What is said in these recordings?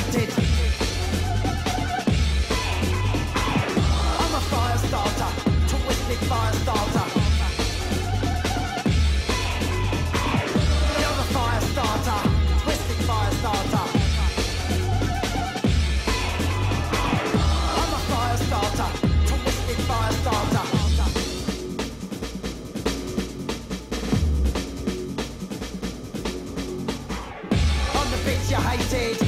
hated. I'm a fire starter, twisted fire starter. You're the fire starter, twisted fire starter. I'm a fire starter, twisted fire starter. You hated,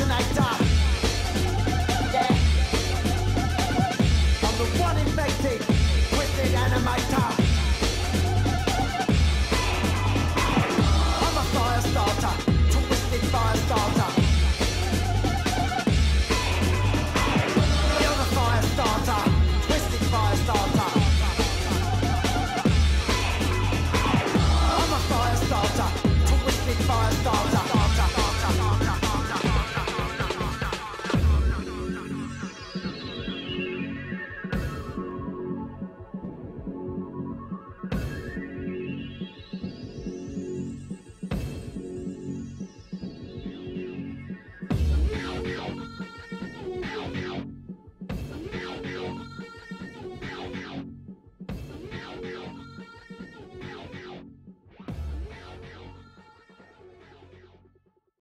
tonight.